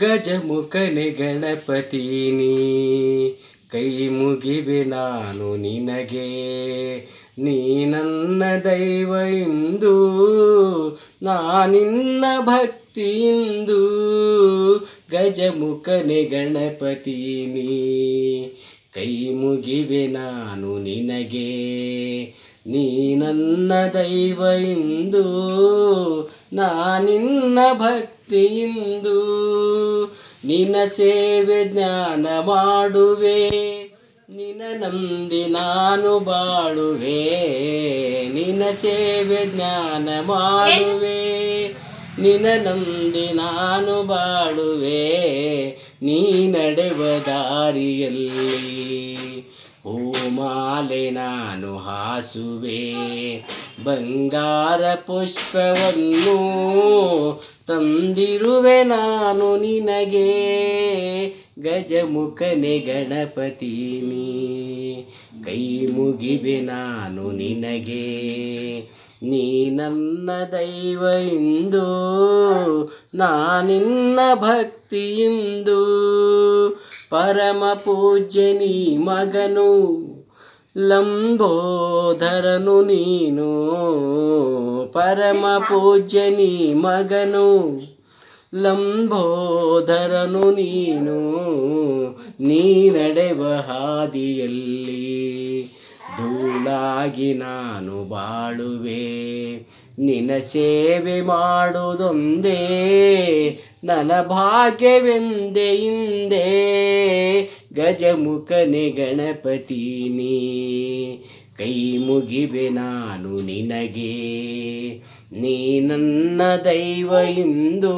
ಗಜಮುಖನೆ ಗಣಪತಿನಿ ಕೈ ಮುಗಿವೆ ನಾನು ನಿನಗೆ, ನೀ ನನ್ನ ದೈವ ಇಂದು ನಾನಿನ್ನ ಭಕ್ತಿಯಿಂದು ಗಜಮುಖನೆ ಗಣಪತಿನಿ ಕೈ ಮುಗಿವೆ ನಾನು ನಿನಗೆ, ನೀ ನನ್ನ ದೈವ ಇಂದು ನಾನಿನ್ನ ಭಕ್ತಿಯಿಂದು ನಿನ್ನ ಸೇವೆ ಜ್ಞಾನ ಮಾಡುವೆ. ನಿನ ನಂದಿ ನಾನು ಬಾಳುವೆ. ನಿನ್ನ ಸೇವೆ ಜ್ಞಾನ ಮಾಡುವೆ. ನಿನ ನಂದಿ ನಾನು ಬಾಳುವೆ. ನೀ ನಡೆವ ದಾರಿಯಲ್ಲಿ ಹೂಮಾಲೆ ನಾನು ಹಾಸುವೆ. ಬಂಗಾರ ಪುಷ್ಪವನ್ನು ತಂದಿರುವೆ ನಾನು ನಿನಗೆ. ಗಜಮುಖನೆ ಗಣಪತಿನಿ ಕೈ ಮುಗಿವೆ ನಾನು ನಿನಗೆ. ನೀ ನನ್ನ ದೈವ ಇಂದು ನಾನಿನ್ನ ಭಕ್ತಿಯಿಂದು ಪರಮ ಪೂಜ್ಯ ನೀ ಮಗನು. ಲಂಬೋಧರನು ನೀನು, ಪರಮ ಪೂಜ್ಯನಿ ಮಗನು. ಲಂಬೋಧರನು ನೀನು, ನೀ ನಡೆವ ಹಾದಿಯಲ್ಲಿ. ಧೂಳಾಗಿ ನಾನು ಬಾಳುವೆ ನಿನ ಸೇವೆ ಮಾಡುವುದೊಂದೇ ನನ್ನ ಭಾಗ್ಯವೆಂದೆ ಗಜಮುಖನೆ ಗಣಪತಿನಿ. ಕೈ ಮುಗಿಬೆ ನಾನು ನಿನಗೆ. ನೀ ನನ್ನ ದೈವ ಇಂದು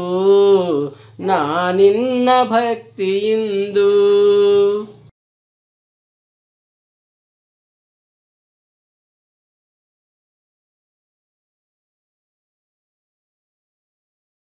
ನಾನಿನ್ನ ಭಕ್ತಿಯಿಂದು